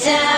down.